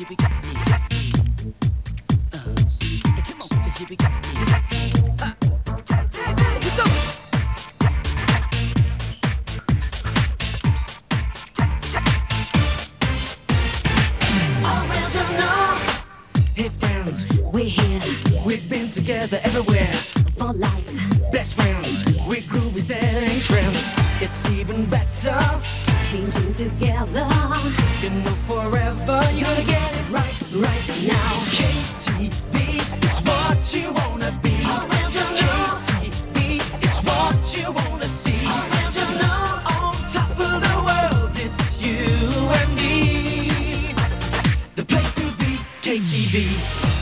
Uh, together everywhere. for life. Best friends, we grew, we setting trends. It's even better, Changing together. you know forever. You're gonna KTV.